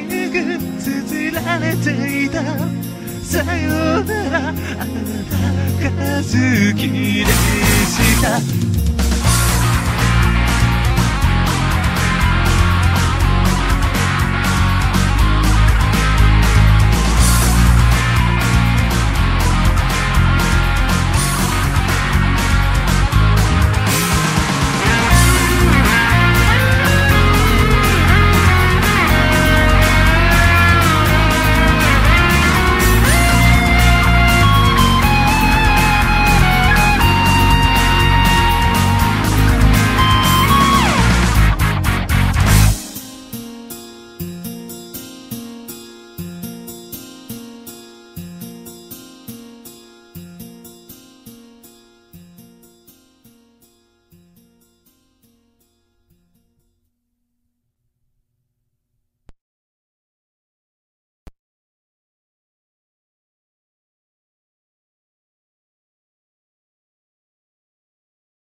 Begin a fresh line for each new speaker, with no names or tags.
ぐ綴られていた。さようならあなたが好きでした。